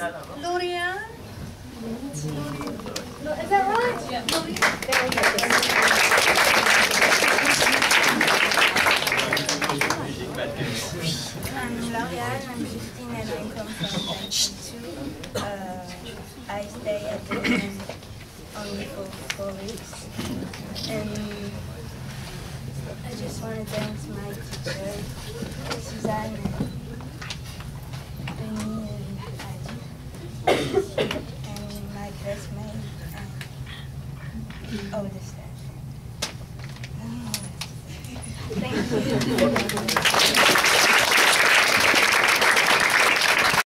Lorian? Is that right? Yeah. I'm Lauriane, I'm 15 and I come from Taipei uh, I stay at the inn only for four weeks. And I just want to thank my teacher, Suzanne, and Benny, and Adi, and my classmate, and all the staff. Thank you.